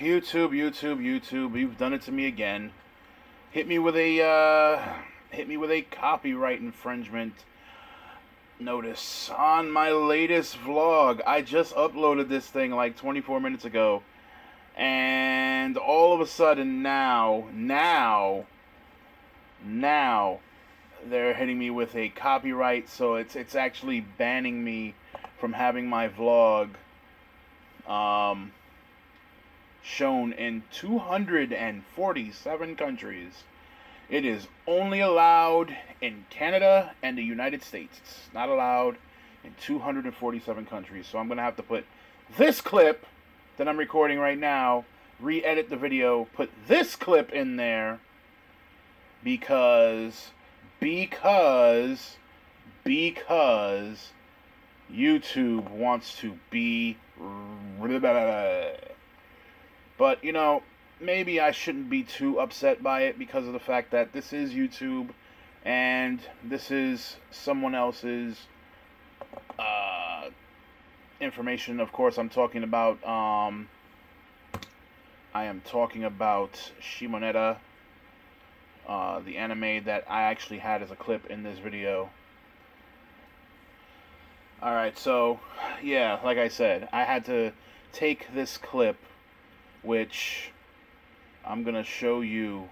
YouTube, YouTube, YouTube, you've done it to me again. Hit me with a uh, hit me with a copyright infringement notice on my latest vlog. I just uploaded this thing like 24 minutes ago. And all of a sudden now, now, now, they're hitting me with a copyright, so it's it's actually banning me from having my vlog um, shown in 247 countries. It is only allowed in Canada and the United States. It's not allowed in 247 countries. So I'm going to have to put this clip that I'm recording right now, re edit the video, put this clip in there because, because, because YouTube wants to be. But, you know, maybe I shouldn't be too upset by it because of the fact that this is YouTube and this is someone else's uh, information. Of course, I'm talking about. Um, I am talking about Shimoneta, uh, the anime that I actually had as a clip in this video. Alright, so, yeah, like I said, I had to take this clip, which I'm going to show you.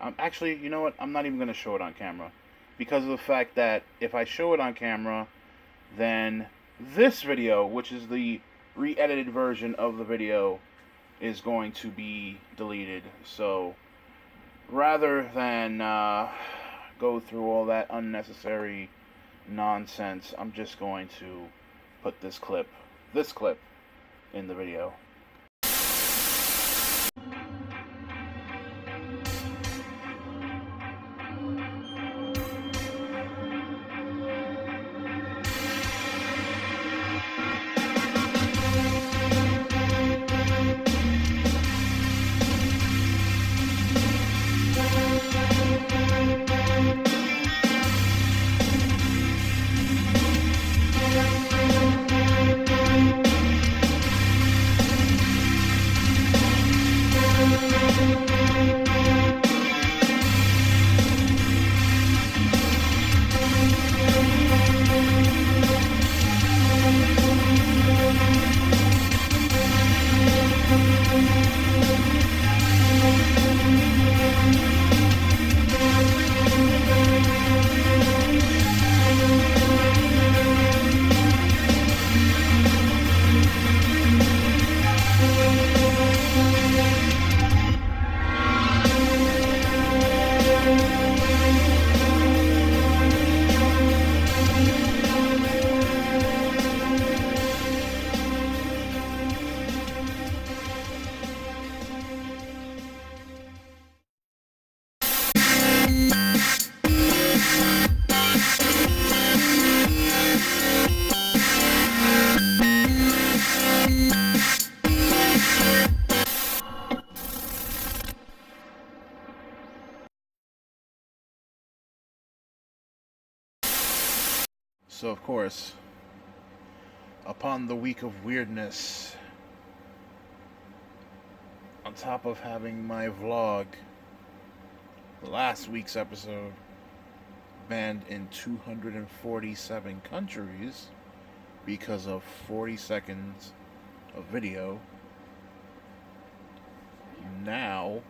I'm actually, you know what? I'm not even going to show it on camera because of the fact that if I show it on camera, then this video, which is the re-edited version of the video, is going to be deleted. So rather than uh, go through all that unnecessary nonsense, I'm just going to put this clip, this clip, in the video. So, of course, upon the week of weirdness, on top of having my vlog, last week's episode, banned in 247 countries because of 40 seconds of video. Now,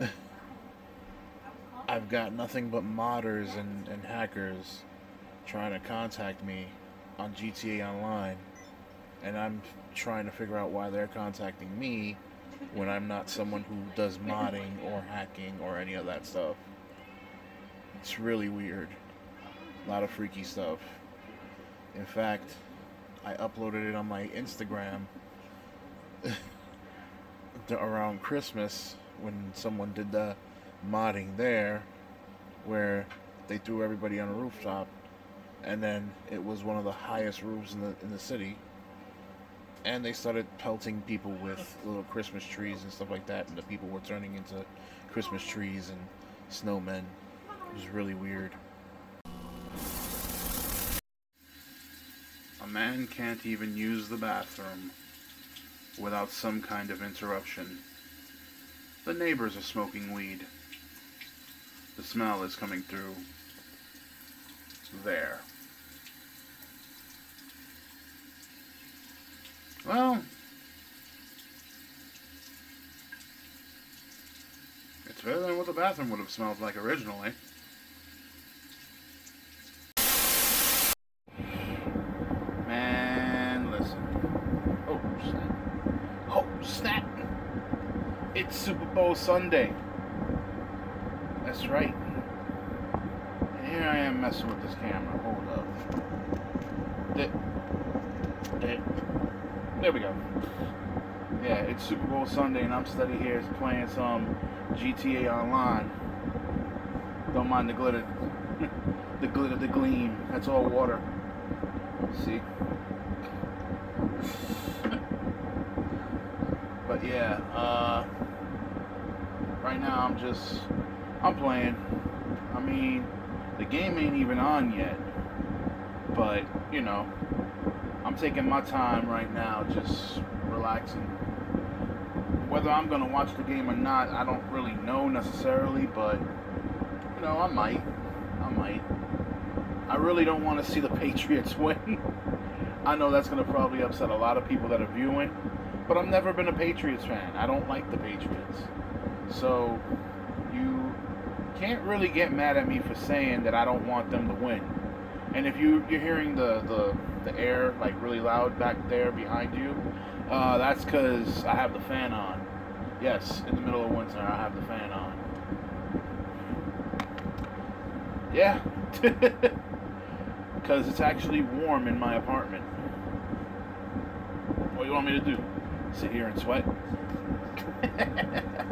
I've got nothing but modders and, and hackers trying to contact me on GTA Online, and I'm trying to figure out why they're contacting me when I'm not someone who does modding or hacking or any of that stuff. It's really weird. A lot of freaky stuff. In fact, I uploaded it on my Instagram around Christmas when someone did the modding there where they threw everybody on a rooftop and then it was one of the highest roofs in the in the city. And they started pelting people with little Christmas trees and stuff like that, and the people were turning into Christmas trees and snowmen. It was really weird. A man can't even use the bathroom. without some kind of interruption. The neighbors are smoking weed. The smell is coming through there. Well, it's better than what the bathroom would have smelled like originally. Man, listen. Oh, snap. Oh, snap. It's Super Bowl Sunday. That's right. I am messing with this camera. Hold up. There, we go. Yeah, it's Super Bowl Sunday, and I'm studying here playing some GTA Online. Don't mind the glitter, the glitter, the gleam. That's all water. See? but yeah, uh, right now I'm just, I'm playing. I mean, the game ain't even on yet. But, you know, I'm taking my time right now, just relaxing. Whether I'm going to watch the game or not, I don't really know necessarily, but, you know, I might. I might. I really don't want to see the Patriots win. I know that's going to probably upset a lot of people that are viewing, but I've never been a Patriots fan. I don't like the Patriots. So, can't really get mad at me for saying that I don't want them to win. And if you, you're hearing the, the, the air like really loud back there behind you, uh, that's because I have the fan on. Yes, in the middle of winter, I have the fan on. Yeah. because it's actually warm in my apartment. What do you want me to do? Sit here and sweat?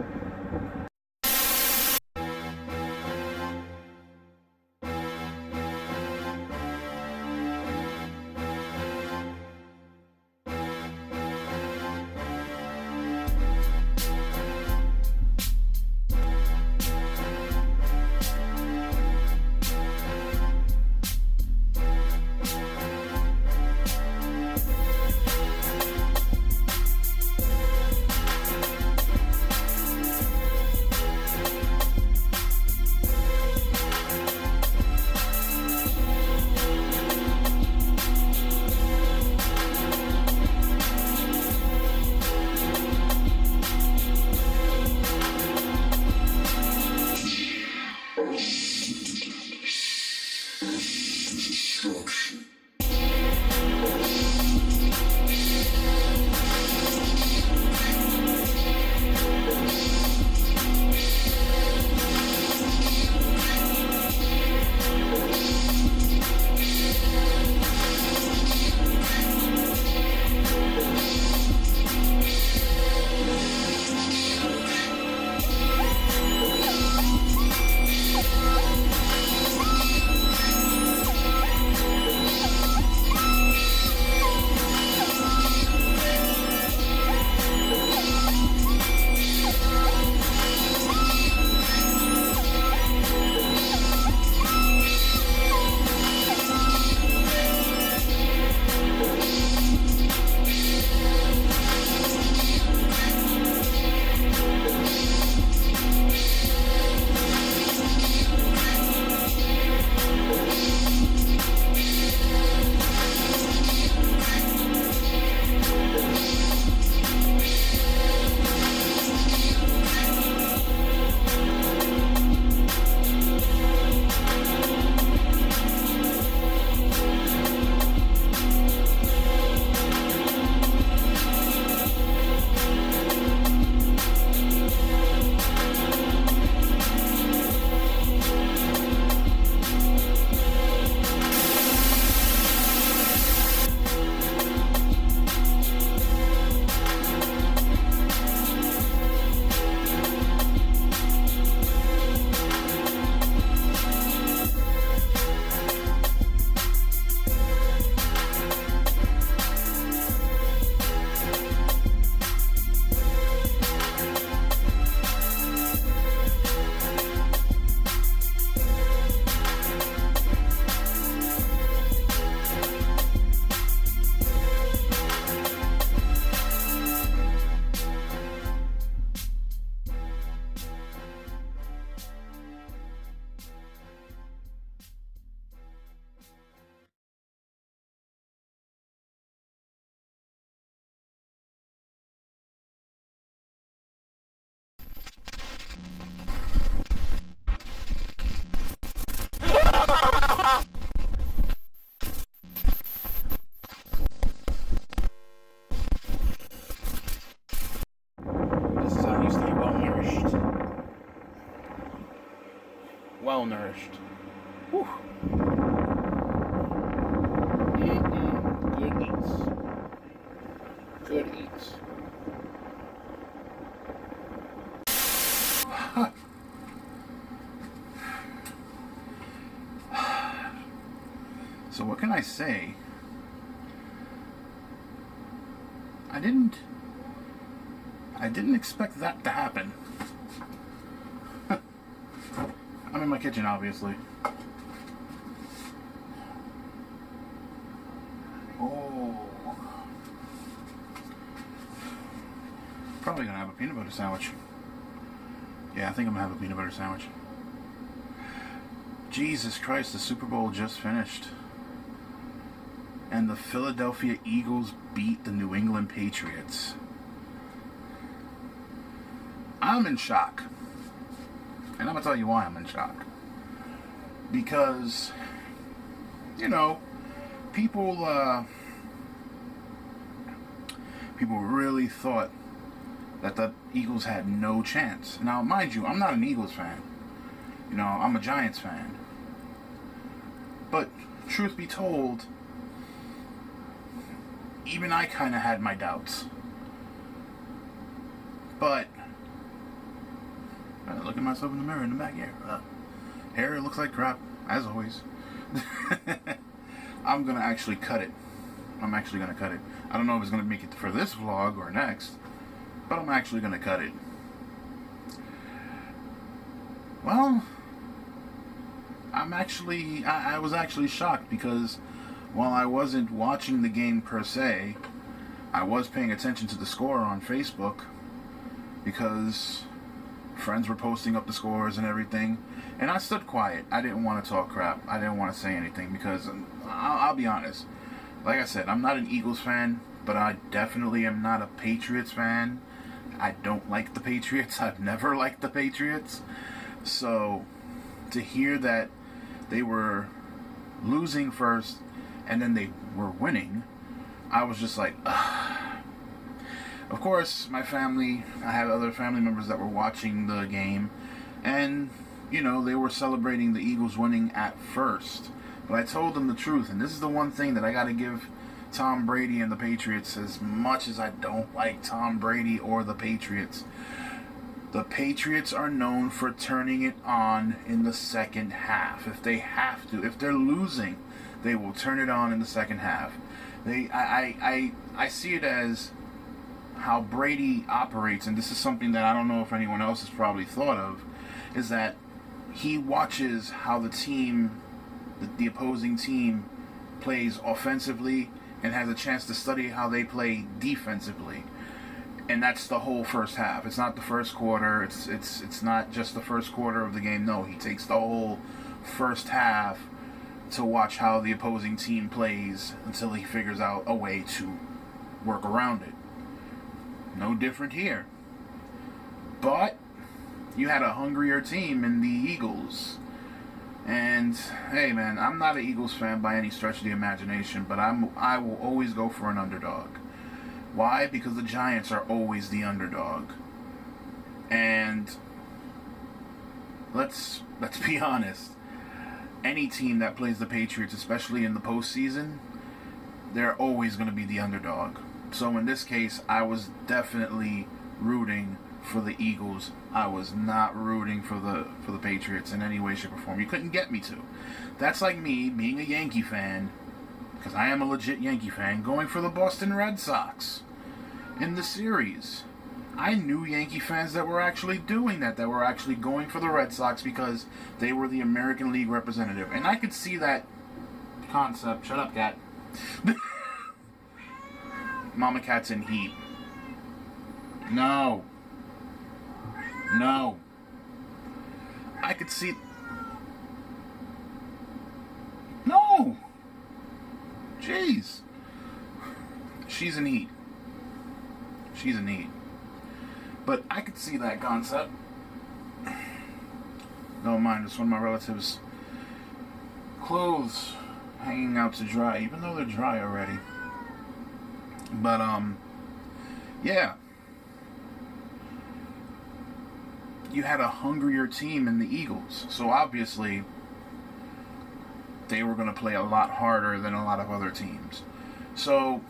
well nourished. Whew. Good eats. Good eats. so what can I say? I didn't I didn't expect that to happen. I'm in my kitchen obviously. Oh. Probably gonna have a peanut butter sandwich. Yeah, I think I'm gonna have a peanut butter sandwich. Jesus Christ, the Super Bowl just finished. And the Philadelphia Eagles beat the New England Patriots. I'm in shock. And I'm going to tell you why I'm in shock. Because, you know, people, uh, people really thought that the Eagles had no chance. Now, mind you, I'm not an Eagles fan. You know, I'm a Giants fan. But, truth be told, even I kind of had my doubts. But, I look at myself in the mirror in the back here. Uh, hair looks like crap, as always. I'm gonna actually cut it. I'm actually gonna cut it. I don't know if it's gonna make it for this vlog or next, but I'm actually gonna cut it. Well, I'm actually, I, I was actually shocked because while I wasn't watching the game per se, I was paying attention to the score on Facebook because friends were posting up the scores and everything. And I stood quiet. I didn't want to talk crap. I didn't want to say anything because um, I'll, I'll be honest. Like I said, I'm not an Eagles fan, but I definitely am not a Patriots fan. I don't like the Patriots. I've never liked the Patriots. So to hear that they were losing first and then they were winning, I was just like, Ugh. Of course, my family, I had other family members that were watching the game, and, you know, they were celebrating the Eagles winning at first. But I told them the truth, and this is the one thing that I got to give Tom Brady and the Patriots as much as I don't like Tom Brady or the Patriots. The Patriots are known for turning it on in the second half. If they have to, if they're losing, they will turn it on in the second half. They, I, I, I, I see it as how Brady operates, and this is something that I don't know if anyone else has probably thought of, is that he watches how the team, the, the opposing team, plays offensively and has a chance to study how they play defensively. And that's the whole first half. It's not the first quarter. It's it's it's not just the first quarter of the game. No, he takes the whole first half to watch how the opposing team plays until he figures out a way to work around it. No different here. But you had a hungrier team in the Eagles. And hey man, I'm not an Eagles fan by any stretch of the imagination, but I'm I will always go for an underdog. Why? Because the Giants are always the underdog. And let's let's be honest any team that plays the Patriots, especially in the postseason, they're always going to be the underdog. So in this case, I was definitely rooting for the Eagles. I was not rooting for the for the Patriots in any way, shape, or form. You couldn't get me to. That's like me being a Yankee fan, because I am a legit Yankee fan, going for the Boston Red Sox in the series. I knew Yankee fans that were actually doing that, that were actually going for the Red Sox because they were the American League representative. And I could see that concept. Shut up, cat. Mama Cat's in heat. No. No. I could see. No! Jeez. She's in heat. She's in heat. But I could see that concept. Don't mind, it's one of my relatives' clothes hanging out to dry, even though they're dry already. But, um, yeah. you had a hungrier team in the Eagles. So obviously, they were going to play a lot harder than a lot of other teams. So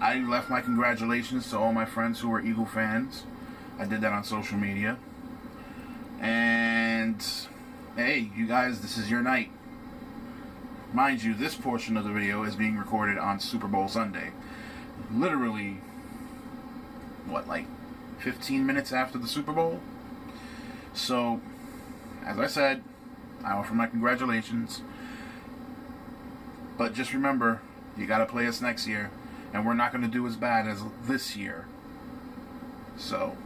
I left my congratulations to all my friends who were Eagle fans. I did that on social media. And hey, you guys, this is your night. Mind you, this portion of the video is being recorded on Super Bowl Sunday. Literally, what, like 15 minutes after the Super Bowl? So, as I said, I offer my congratulations. But just remember, you got to play us next year, and we're not going to do as bad as this year. So,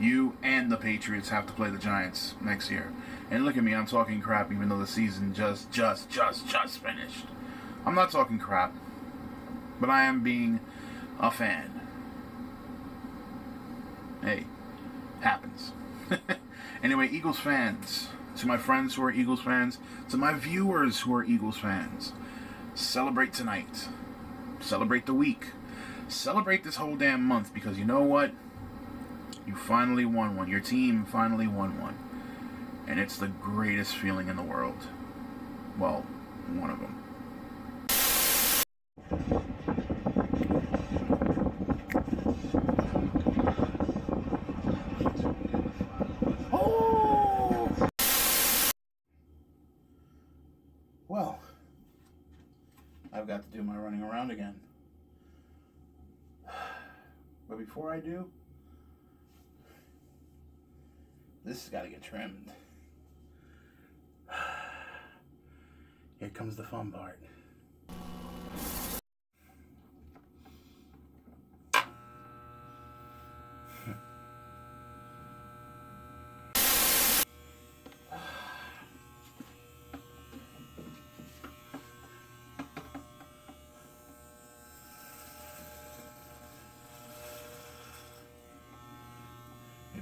you and the Patriots have to play the Giants next year. And look at me, I'm talking crap even though the season just, just, just, just finished. I'm not talking crap, but I am being a fan. Hey, happens. anyway, Eagles fans, to my friends who are Eagles fans, to my viewers who are Eagles fans, celebrate tonight. Celebrate the week. Celebrate this whole damn month because you know what? You finally won one. Your team finally won one and it's the greatest feeling in the world. Well, one of them. Oh! Well, I've got to do my running around again. But before I do, this has got to get trimmed. Here comes the fun part.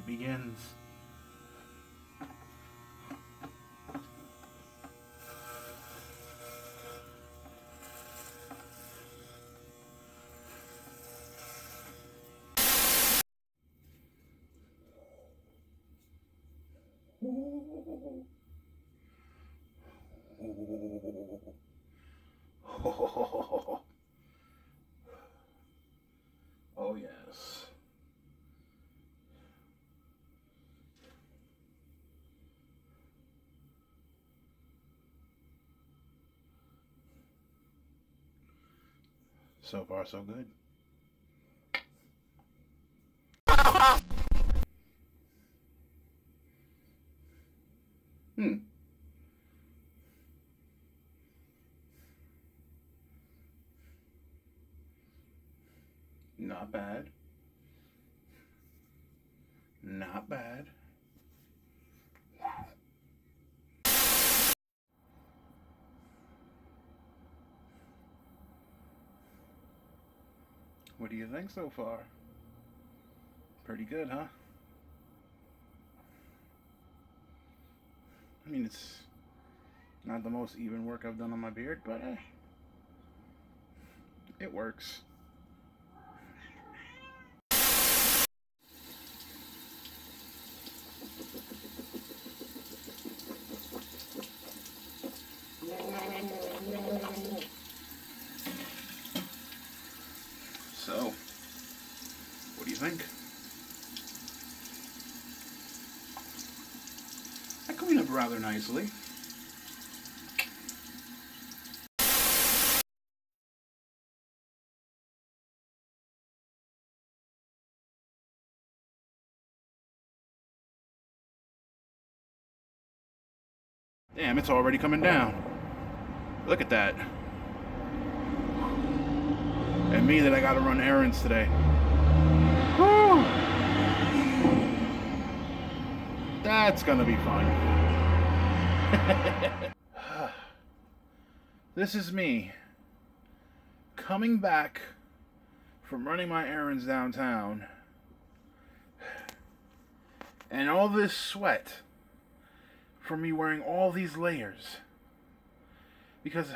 Begins. Oh, yes. So far, so good. Hmm. Not bad. Not bad. What do you think so far? Pretty good, huh? I mean, it's not the most even work I've done on my beard, but eh, it works. So, what do you think? I clean up rather nicely. Damn, it's already coming down. Look at that. And me that I gotta run errands today. That's gonna be fun. this is me coming back from running my errands downtown. And all this sweat from me wearing all these layers. Because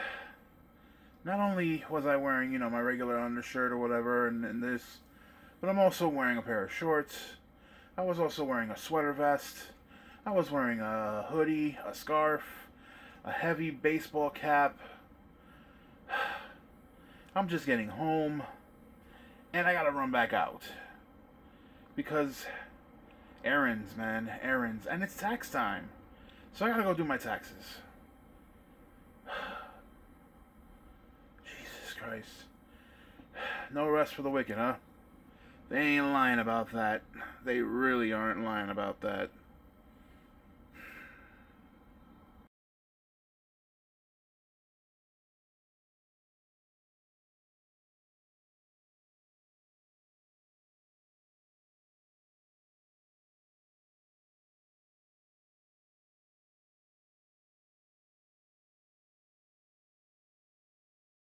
not only was I wearing, you know, my regular undershirt or whatever and, and this, but I'm also wearing a pair of shorts. I was also wearing a sweater vest I was wearing a hoodie, a scarf, a heavy baseball cap. I'm just getting home and I gotta run back out because errands, man, errands, and it's tax time, so I gotta go do my taxes. Jesus Christ. No rest for the wicked, huh? They ain't lying about that. They really aren't lying about that.